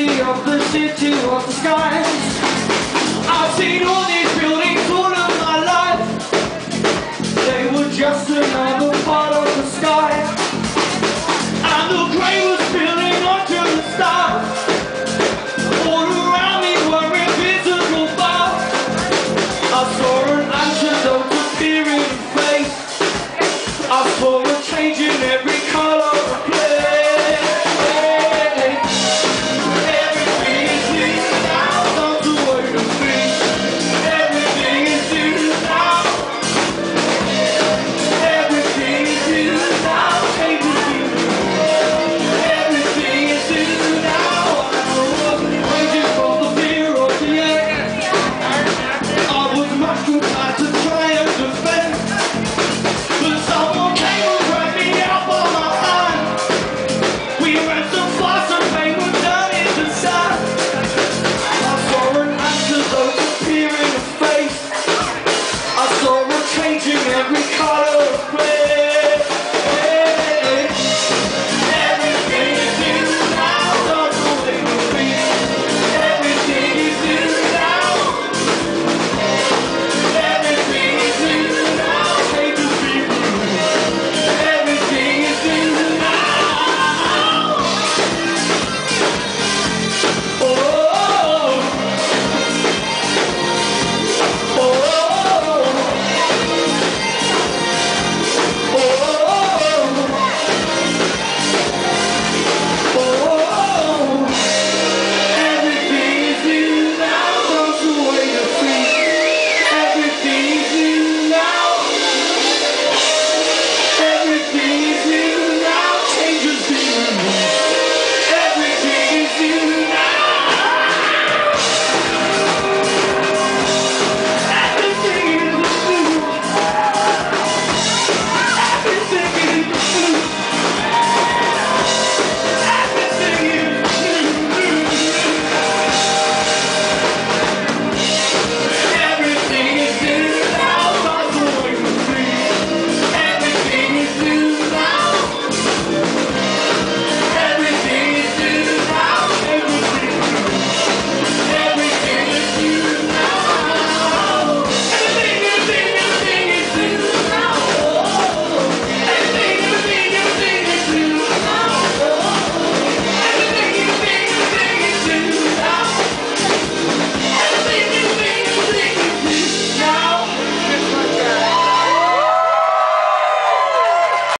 city of the city of the skies. I've seen all these buildings